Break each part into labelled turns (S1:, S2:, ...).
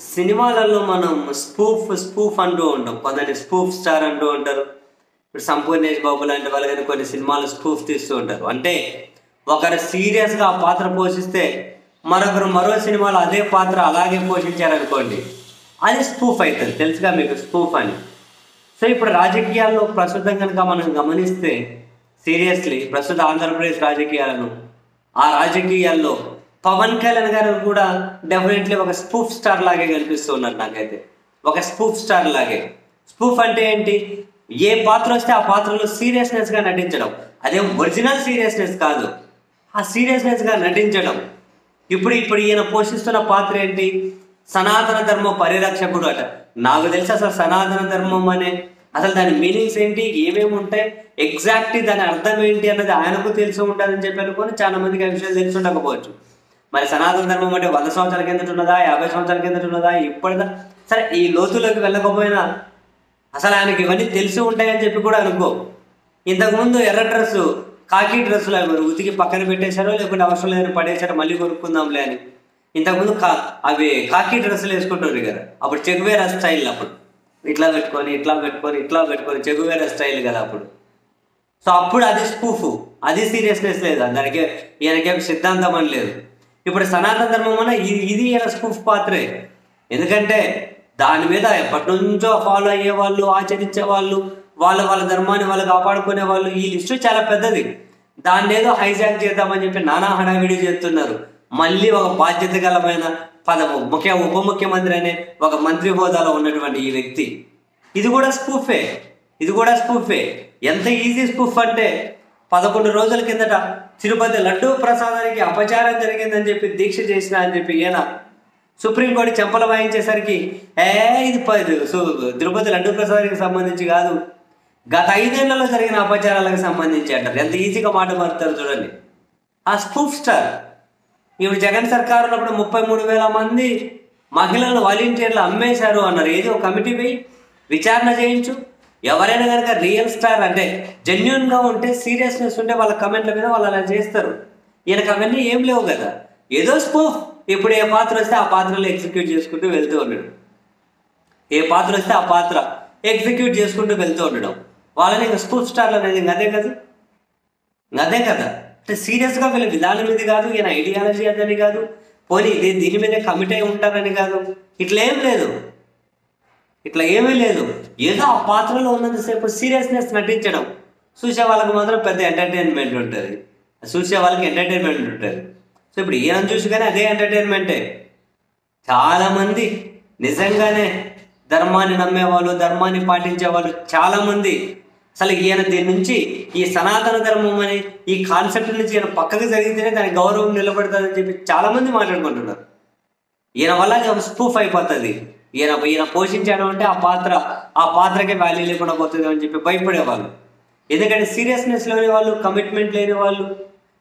S1: సినిమాలలో మనం spoof spoof అంటూ ఉంటాం. కొందరిని స్పూఫ్ స్టార్ అంటూ ఉంటారు. ఇప్పుడు సంపూర్ణేష్ బాబు లాంటి వాళ్ళు కానీ కొన్ని సినిమాలు స్పూఫ్ తీస్తూ ఉంటారు. అంటే ఒకరు సీరియస్గా ఆ పాత్ర పోషిస్తే మరొకరు మరో సినిమాలో అదే పాత్ర అలాగే పోషించారనుకోండి అది స్పూఫ్ అవుతుంది. తెలుసుగా మీకు స్పూఫ్ అని. సో ఇప్పుడు రాజకీయాల్లో ప్రస్తుతం కనుక మనం గమనిస్తే సీరియస్లీ ప్రస్తుత ఆంధ్రప్రదేశ్ రాజకీయాలను ఆ రాజకీయాల్లో పవన్ కళ్యాణ్ గారు కూడా డెఫినెట్లీ ఒక స్పూఫ్ స్టార్ లాగే కనిపిస్తున్నారు నాకైతే. ఒక స్పూఫ్ స్టార్ లాగే. స్పూఫ్ అంటే ఏంటి? ఏ పాత్ర వస్తే ఆ పాత్రలో సీరియస్నెస్గా నటించడం. అదే ఒరిజినల్ సీరియస్నెస్ కాదు. ఆ సీరియస్నెస్గా నటించడం. ఇప్పుడు ఇప్పుడు ఈయన పోషిస్తున్న పాత్ర ఏంటి? సనాతన ధర్మ పరిరక్షకుడు అట. నాకు తెలిసి అసలు సనాతన ధర్మం అనే. అసలు దాని మీనింగ్స్ ఏంటి? ఏమేమి ఉంటాయి? ఎగ్జాక్ట్ దాని అర్థం ఏంటి అన్నది ఆయనకు తెలిసి ఉంటుందని చెప్పి అనుకొని చాలా మందికి ఆ విషయాలు తెలిసి ఉండకపోవచ్చు. మరి సనాతన ధర్మం అంటే వంద సంవత్సరాల కిందట ఉన్నదా యాభై సంవత్సరాల కిందట ఉన్నదా ఇప్పటిదా? సరే ఈ లోతులోకి వెళ్ళకపోయినా అసలు ఆయనకి ఇవన్నీ తెలిసి ఉంటాయని చెప్పి కూడా అనుకో. ఇంతకుముందు ఎర్ర డ్రెస్ కాకి డ్రెస్సులు అవి మరి ఉతికి పక్కన పెట్టేశారో లేకుంటే అవసరం లేదని పడేశారో మళ్ళీ కొనుక్కుందాంలే అని. ఇంతకుముందు కా అవి కాకి డ్రెస్సులు వేసుకుంటారు కదా అప్పుడు చెగువేరా స్టైల్ అప్పుడు. ఇట్లా పెట్టుకొని ఇట్లా పెట్టుకొని ఇట్లా పెట్టుకొని చెగువేరా స్టైల్ కదా అప్పుడు. సో అప్పుడు అది స్పూఫ్ అది సీరియస్నెస్ లేదు దానికి ఈయనకేం సిద్ధాంతం అని లేదు. ఇప్పుడు సనాతన ధర్మం అన్న ఇది ఇది స్కూఫ్ పాత్రే? ఎందుకంటే దాని మీద ఎప్పటి నుంచో ఫాలో అయ్యే వాళ్ళు ఆచరించే వాళ్ళు వాళ్ళ వాళ్ళ ధర్మాన్ని వాళ్ళు కాపాడుకునే వాళ్ళు ఈ లిస్టు చాలా పెద్దది. దాన్ని ఏదో హైజాక్ చేద్దామని చెప్పి నానా హడావిడి చేస్తున్నారు. మళ్ళీ ఒక బాధ్యత గలమైన పదము ముఖ్య ఉప ముఖ్యమంత్రి అనే ఒక మంత్రి హోదాలో ఉన్నటువంటి ఈ వ్యక్తి. ఇది కూడా స్పూఫే ఇది కూడా స్పూఫే ఎంత ఈజీ స్పూఫ్ అంటే పదకొండు రోజుల కిందట తిరుపతి లడ్డూ ప్రసాదానికి అపచారం జరిగిందని చెప్పి దీక్ష చేసిన అని చెప్పి ఈయన సుప్రీంకోర్టు చెంపలు వాయించేసరికి ఏ ఇది సు- తిరుపతి లడ్డూ ప్రసాదానికి సంబంధించి కాదు. గత ఐదేళ్ళలో జరిగిన అపచారాలకు సంబంధించి అంటారు. ఎంత ఈజీగా మాట మారుతారు చూడండి. ఆ స్పూఫ్ స్టార్ ఇప్పుడు జగన్ సర్కార్ ఉన్నప్పుడు ముప్పై మూడు వేల మంది మహిళలు వాలంటీర్లు అమ్మేశారు అన్నారు. ఏది ఒక కమిటీ పోయి విచారణ చేయించు. ఎవరైనా కనుక రియల్ స్టార్ అంటే జెన్యున్గా ఉంటే సీరియస్నెస్ ఉంటే వాళ్ళ కమెంట్ల మీద వాళ్ళు అలా చేస్తారు. ఈయనకు అవన్నీ ఏం లేవు కదా. ఏదో స్పూఫ్ ఇప్పుడు ఏ పాత్ర వస్తే ఆ పాత్రలో ఎగ్జిక్యూట్ చేసుకుంటూ వెళ్తూ ఉండడం. ఏ పాత్ర వస్తే ఆ పాత్ర ఎగ్జిక్యూట్ చేసుకుంటూ వెళ్తూ ఉండడం. వాళ్ళని ఇంకా స్పూఫ్ స్టార్లు అనేది అదే కదా. అదే కదా. అంటే సీరియస్గా వీళ్ళ విధానం ఇది కాదు ఈయన ఐడియాలజీ అదని కాదు. పోనీ దీని మీద కమిట్ అయి ఉంటారని కాదు. ఇట్లా ఏం లేదు. ఇట్లా ఏమీ లేదు. ఏదో ఆ పాత్రలో ఉన్నంతసేపు సీరియస్నెస్ నటించడం. చూసే వాళ్ళకి మాత్రం పెద్ద ఎంటర్టైన్మెంట్ ఉంటుంది. చూసే వాళ్ళకి ఎంటర్టైన్మెంట్ ఉంటుంది. సో ఇప్పుడు ఈయన చూసి కానీ అదే ఎంటర్టైన్మెంటే చాలామంది నిజంగానే ధర్మాన్ని నమ్మేవాళ్ళు ధర్మాన్ని పాటించేవాళ్ళు చాలామంది. అసలు ఈయన దీని నుంచి ఈ సనాతన ధర్మం అని ఈ కాన్సెప్ట్ నుంచి ఈయన పక్కకు జరిగితేనే దాని గౌరవం నిలబడుతుందని చెప్పి చాలా మంది మాట్లాడుకుంటున్నారు. ఈయన వల్ల స్పూఫ్ అయిపోతుంది. ఈయన ఈయన పోషించాడు అంటే ఆ పాత్ర ఆ పాత్రకే వాల్యూ లేకుండా పోతుంది అని చెప్పి భయపడేవాళ్ళు. ఎందుకంటే సీరియస్నెస్ లేని వాళ్ళు కమిట్మెంట్ లేని వాళ్ళు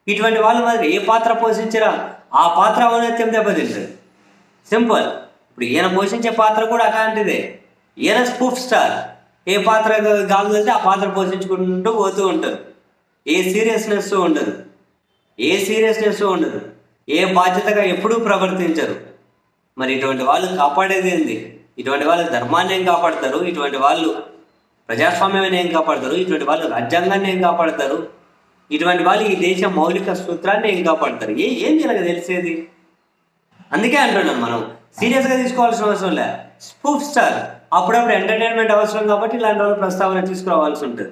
S1: ఇటువంటి వాళ్ళు మరి ఏ పాత్ర పోషించరా ఆ పాత్ర ఔన్నత్యం దెబ్బతింటుంది. సింపుల్ ఇప్పుడు ఈయన పోషించే పాత్ర కూడా అలాంటిదే. ఈయన స్పూఫ్ స్టార్ ఏ పాత్ర గాలు వెళ్తే ఆ పాత్ర పోషించుకుంటూ పోతూ ఉంటారు ఏ సీరియస్నెస్ ఉండదు. ఏ సీరియస్నెస్ ఉండదు. ఏ బాధ్యతగా ఎప్పుడూ ప్రవర్తించరు. మరి ఇటువంటి వాళ్ళు కాపాడేది ఏంది? ఇటువంటి వాళ్ళు ధర్మాన్ని ఏం కాపాడతారు? ఇటువంటి వాళ్ళు ప్రజాస్వామ్యాన్ని ఏం కాపాడతారు? ఇటువంటి వాళ్ళు రాజ్యాంగాన్ని ఏం కాపాడతారు? ఇటువంటి వాళ్ళు ఈ దేశ మౌలిక సూత్రాన్ని ఏం కాపాడతారు? ఏ ఏం జరగ తెలిసేది? అందుకే అంటున్నాం మనం. సీరియస్గా తీసుకోవాల్సిన అవసరం లే. స్పూఫ్ స్టార్ అప్పుడప్పుడు ఎంటర్టైన్మెంట్ అవసరం కాబట్టి ఇలాంటి వాళ్ళు ప్రస్తావన తీసుకురావాల్సి ఉంటుంది.